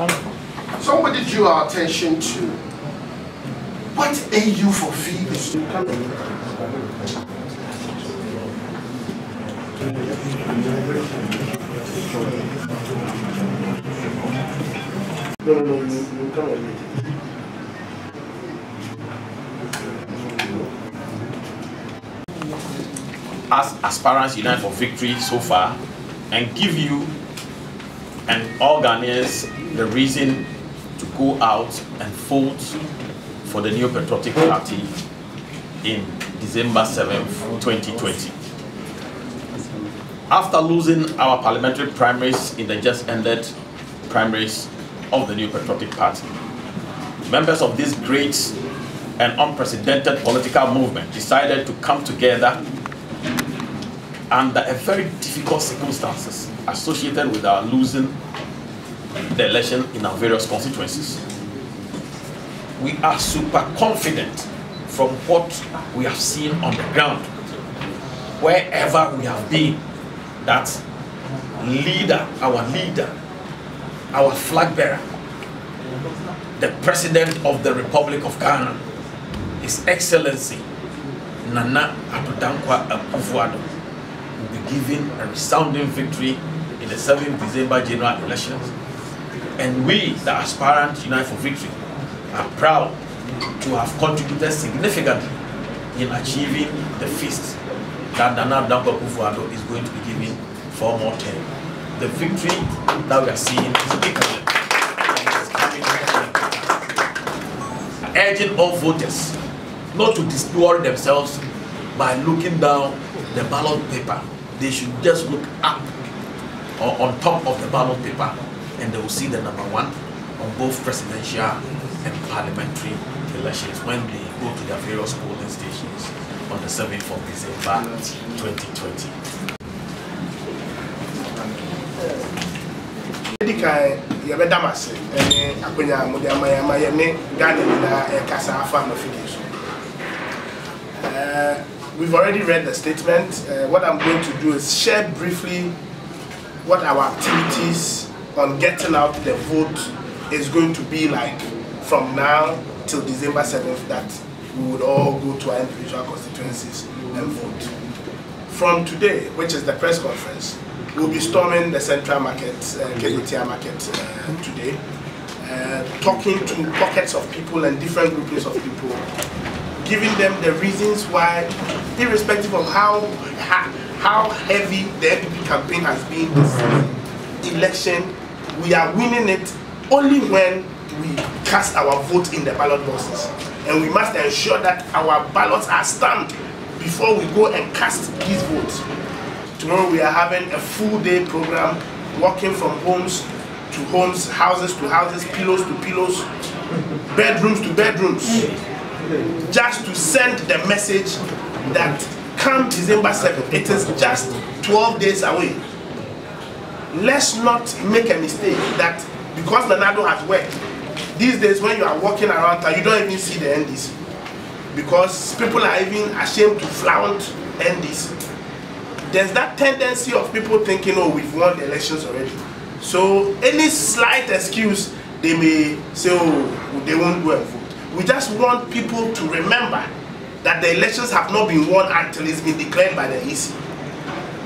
Somebody drew our attention to what AU for fee is. No, no, no, you, you come and meet. as aspirants unite for victory so far and give you and all Ghanaians the reason to go out and vote for the new patriotic party in December 7th, 2020. After losing our parliamentary primaries in the just ended primaries of the new patriotic party, members of this great and unprecedented political movement decided to come together under a very difficult circumstances associated with our losing the election in our various constituencies. We are super confident from what we have seen on the ground, wherever we have been, that leader, our leader, our flag bearer, the President of the Republic of Ghana, His Excellency Nana Addo Dankwa Akufo-Addo, will be given a resounding victory in the 7th December general elections. And we, the aspirant Unite for Victory, are proud to have contributed significantly in achieving the feast that Nana Dankwa Akufo-Addo is going to be giving for more term. The victory that we are seeing is equivalent. Urging all voters not to disglory themselves by looking down the ballot paper. They should just look up or on top of the ballot paper and they will see the number one on both presidential and parliamentary elections when they go to their various polling stations on the 7th of December 2020. Edi kan yɛbɛda m ase ne akonya a mode ama yɛ ama yɛ ne Ghana nyinaa ɛkasa afa amafidie so. We've already read the statement. Uh, what I'm going to do is share briefly what our activities on getting out the vote is going to be like from now till December 7th that we would all go to our individual constituencies and vote. From today, which is the press conference, we'll be storming the central market, uh, market uh, today, uh, talking to pockets of people and different groupings of people giving them the reasons why, irrespective of how how heavy the NPP campaign has been this election, we are winning it only when we cast our vote in the ballot boxes. And we must ensure that our ballots are stamped before we go and cast these votes. Tomorrow we are having a full day program, walking from homes to homes, houses to houses, pillows to pillows, bedrooms to bedrooms just to send the message that come December 7th, it is just 12 days away. Let's not make a mistake that because Nana Addo has worked, these days when you are walking around town, you don't even see the NDC. Because people are even ashamed to flaunt NDC. There's that tendency of people thinking, oh, we've won the elections already. So any slight excuse, they may say, oh, they won't go and vote. We just want people to remember that the elections have not been won until it's been declared by the EC.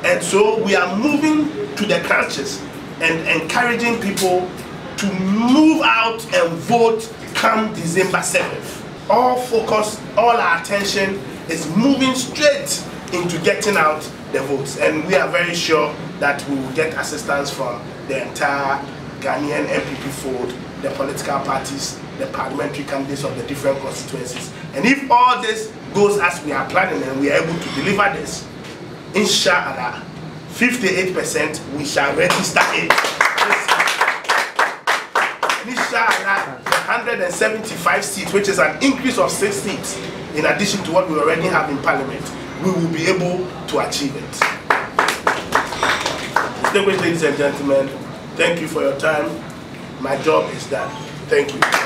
And so we are moving to the crunches and encouraging people to move out and vote come December 7th. All focus, all our attention is moving straight into getting out the votes. And we are very sure that we will get assistance from the entire Ghanaian NPP fold, the political parties, the parliamentary candidates of the different constituencies. And if all this goes as we are planning and we are able to deliver this, inshallah, 58% we shall register it. Inshallah, 175 seats, which is an increase of six seats, in addition to what we already have in parliament, we will be able to achieve it. Distinguished ladies and gentlemen, thank you for your time. My job is done. Thank you.